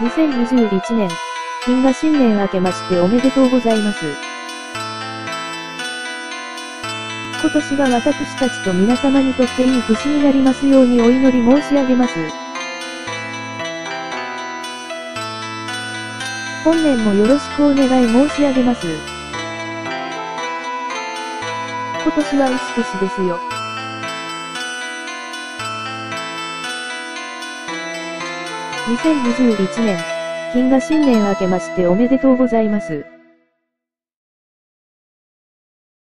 2021年、金が新年明けましておめでとうございます。今年が私たちと皆様にとっていい年になりますようにお祈り申し上げます。本年もよろしくお願い申し上げます。今年は牛年ですよ。2021年、金が新年明けましておめでとうございます。